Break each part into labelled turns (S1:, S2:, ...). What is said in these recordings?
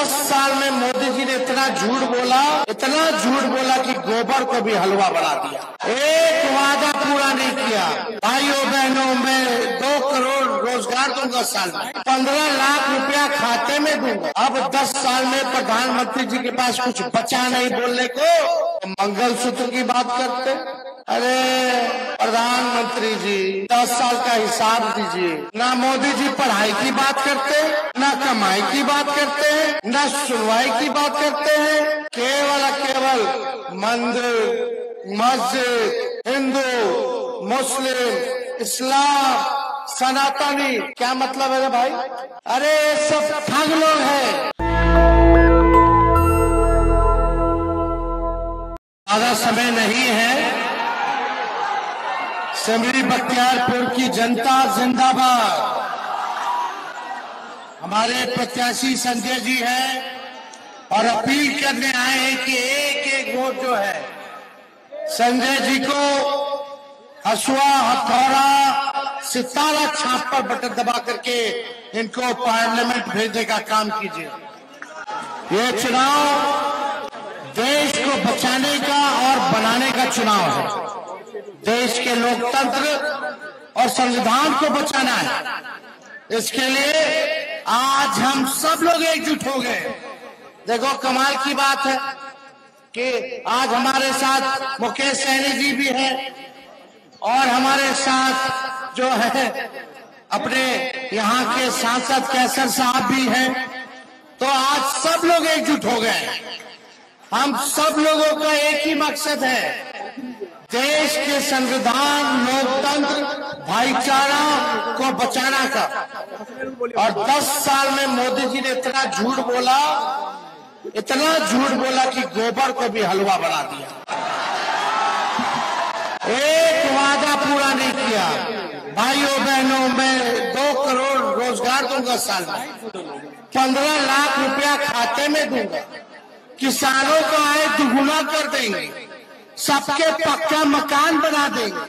S1: दस साल में मोदी जी ने इतना झूठ बोला, इतना झूठ बोला कि गोबर को भी हलवा बना दिया। एक वादा पूरा नहीं किया। भाइयों बहनों, मैं दो करोड़ रोज़गार दूँगा साल में। पंद्रह लाख रुपया खाते में दूँगा। अब दस साल में प्रधानमंत्री जी के पास कुछ बचा नहीं बोलने को तो मंगलसूत्र की बात करते। अरे, प्रधानमंत्री जी, दस साल का हिसाब दीजिए। ना मोदी जी पढ़ाई की बात करते, ना कमाई की बात करते हैं ना सुनवाई की बात करते हैं। केवल केवल मंदिर, मस्जिद, हिंदू, मुस्लिम, इस्लाम, सनातनी, क्या मतलब है भाई? अरे, सब ठग लोग हैं। ज़्यादा समय नहीं है। सिमरी बख्तियारपुर की जनता जिंदाबाद। हमारे प्रत्याशी संजय जी हैं और अपील करने आए हैं कि एक एक वोट जो है, संजय जी को हसुआ हथौड़ा, सितारा छाप पर बटन दबा करके इनको पार्लियामेंट भेजने का काम कीजिए। ये चुनाव देश को बचाने का और बनाने का चुनाव है। देश के लोकतंत्र और संविधान को बचाना है। इसके लिए आज हम सब लोग एकजुट हो गए। देखो, कमाल की बात है कि आज हमारे साथ मुकेश सैनी जी भी हैं और हमारे साथ जो है अपने यहाँ के सांसद कैसर साहब भी हैं। तो आज सब लोग एकजुट हो गए। हम सब लोगों का एक ही मकसद है देश के संविधान, लोकतंत्र, भाईचारा को बचाना का। और 10 साल में मोदी जी ने इतना झूठ बोला, इतना झूठ बोला कि गोबर को भी हलवा बना दिया। एक वादा पूरा नहीं किया। भाइयों, बहनों, मैं दो करोड़ रोज़गार दूँगा साल में। पंद्रह लाख रुपया खाते में दूँगा। किसानों का आय दुगुना कर देंगे। सबके पक्का मकान बना देंगे।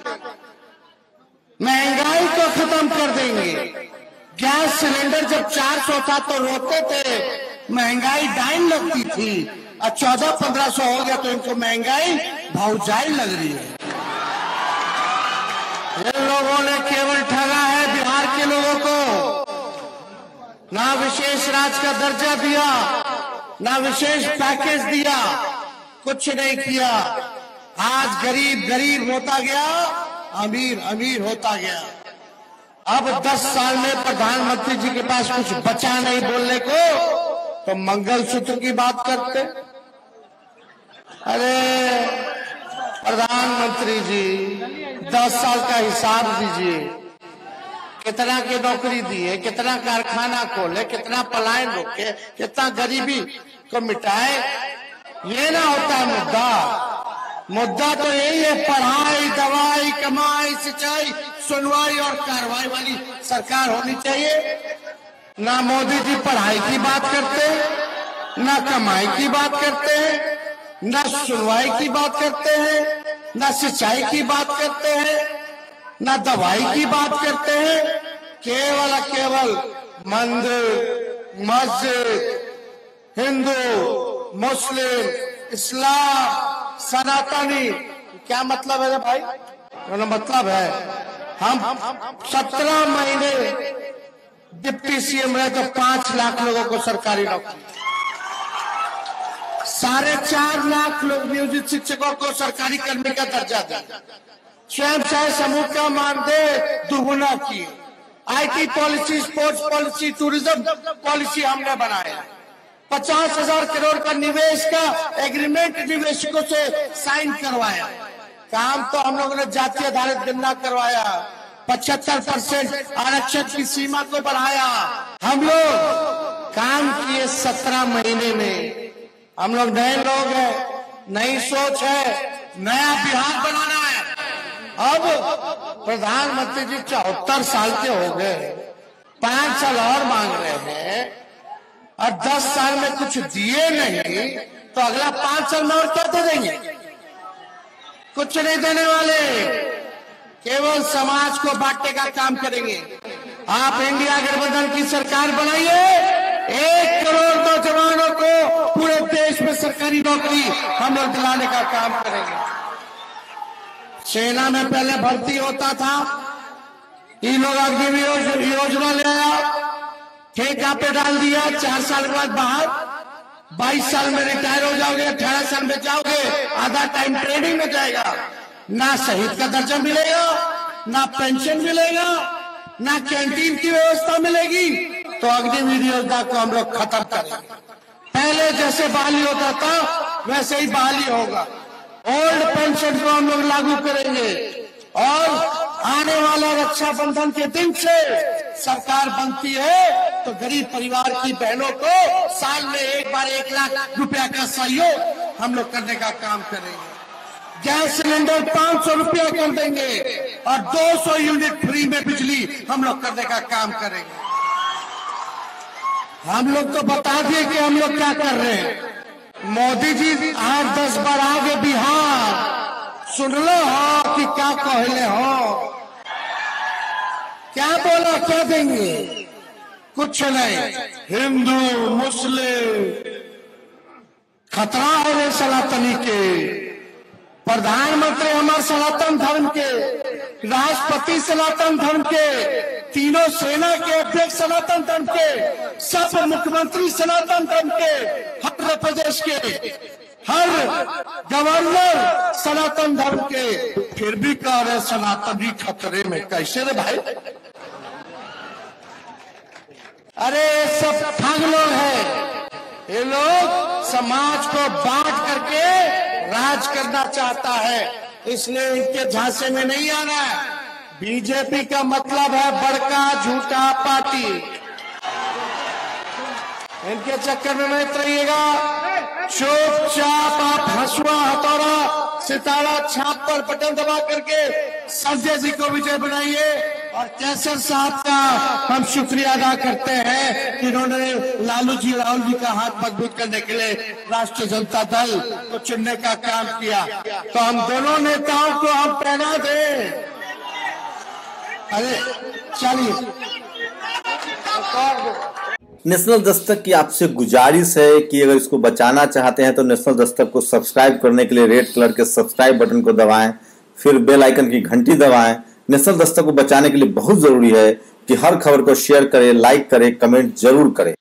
S1: महँगाई को खत्म कर देंगे। गैस सिलेंडर जब 400 था तो रोते थे। महँगाई डाइन लगती थी। और चौदह, पंद्रह सौ हो गया तो इनको महँगाई भावजाई लग रही है। इन लोगों ने केवल ठगा है बिहार के लोगों को। ना विशेष राज का दर्जा दिया, ना विशेष पैकेज दिया, कुछ नहीं किया। आज गरीब गरीब होता गया, अमीर अमीर होता गया। अब 10 साल में प्रधानमंत्री जी के पास कुछ बचा नहीं बोलने को तो मंगलसूत्र की बात करते। अरे, प्रधानमंत्री जी 10 साल का हिसाब दीजिए। कितना की नौकरी दिए कितना कारखाना खोले, कितना पलायन रोके, कितना गरीबी को मिटाए, ये ना होता है मुद्दा। मुद्दा तो यही है, पढ़ाई, दवाई, कमाई, सिंचाई, सुनवाई और कार्रवाई वाली सरकार होनी चाहिए। ना मोदी जी पढ़ाई की बात करते हैं ना कमाई की बात करते हैं ना सुनवाई की बात करते हैं, ना सिंचाई की बात करते हैं, ना दवाई की बात करते हैं। केवल केवल मंदिर मस्जिद, हिंदू, मुस्लिम, इस्लाम सनातनी। क्या मतलब है भाई? बोलो मतलब है, हम सत्रह महीने डिप्टी सीएम रहे तो पाँच लाख लोगों को सरकारी नौकरी। साढ़े चार लाख लोग नियोजित शिक्षकों को सरकारी कर्मी का दर्जा दिया स्वयं सहायक समूह का मानदेय दुगुना किए। IT policy, sports policy, tourism policy हमने बनाया पचास हज़ार करोड़ का निवेश का एग्रीमेंट निवेशकों से साइन करवाया। काम तो हम लोगों ने जातीय आधारित गणना करवाया। पचहत्तर परसेंट आरक्षण की सीमा को बढ़ाया। हम लोग काम किए सत्रह महीने में। हम लोग नए लोग हैं, नई सोच है, नया बिहार बनाना है। अब प्रधानमंत्री जी चौहत्तर साल के हो गए। पाँच साल और मांग रहे हैं। और दस साल में कुछ दिए नहीं तो अगला पाँच साल में और क्या दे देंगे कुछ नहीं देने वाले, केवल समाज को बांटने का काम करेंगे। आप इंडिया गठबंधन की सरकार बनाइए, एक करोड़ नौजवानों को पूरे देश में सरकारी नौकरी हम लोग दिलाने का काम करेंगे। सेना में पहले भर्ती होता था इन लोग अग्निवीर योजना ले आया। ठेका पे डाल दिया, चार साल के बाद बाहर। बाईस साल में रिटायर हो जाओगे, अठारह साल में जाओगे, आधा टाइम ट्रेनिंग में जाएगा। ना शहीद का दर्जा मिलेगा, ना पेंशन मिलेगा, ना कैंटीन की व्यवस्था मिलेगी। तो अग्निवीर योजना को हम लोग खत्म करेंगे। पहले जैसे बहाली होता था, वैसे ही बहाली होगा। ओल्ड पेंशन को हम लोग लागू करेंगे। और आने वाला रक्षाबंधन के दिन से सरकार बनती है। तो गरीब परिवार की बहनों को साल में एक बार एक लाख रुपया का सहयोग हम लोग करने का काम करेंगे। गैस सिलेंडर पाँच सौ रुपया कर देंगे और 200 यूनिट फ्री में बिजली हम लोग करने का काम करेंगे। हम लोग तो बता दिए कि हम लोग क्या कर रहे हैं। मोदी जी आठ दस बार आगे बिहार। सुन लो हो कि क्या कहले हो। क्या बोला, क्या देंगे? कुछ नहीं। हिंदू, मुस्लिम, खतरा हो है सनातनी के। प्रधानमंत्री हमारे सनातन धर्म के, राष्ट्रपति सनातन धर्म के, तीनों सेना के अध्यक्ष सनातन धर्म के, सब मुख्यमंत्री सनातन धर्म के हर प्रदेश के, हर गवर्नर सनातन धर्म के। फिर भी कह रहे सनातन खतरे में कैसे रे भाई? अरे ये सब ठग लोग है। ये लोग समाज को बांट करके राज करना चाहता है। इसलिए इनके झांसे में नहीं आना है। बीजेपी का मतलब है बड़का झूठा पार्टी। इनके चक्कर में मत रहिएगा। चुपचाप आप हसुआ हथौड़ा, सितारा छाप पर बटन दबा करके संजय जी को विजय बनाइए। और कैसर साहब का हम शुक्रिया अदा करते हैं कि इन्होंने लालू जी राहुल जी का हाथ मज़बूत करने के लिए राष्ट्रीय जनता दल को चुनने का काम किया। तो हम दोनों नेताओं को हम प्रेरणा दें। अरे, चलिए।
S2: नेशनल दस्तक की आपसे गुजारिश है कि अगर इसको बचाना चाहते हैं तो नेशनल दस्तक को सब्सक्राइब करने के लिए रेड कलर के सब्सक्राइब बटन को दबाएँ, फिर बेल आइकन की घंटी दबाएँ नेशनल दस्तक को बचाने के लिए बहुत ज़रूरी है कि हर खबर को शेयर करें लाइक करें कमेंट ज़रूर करें।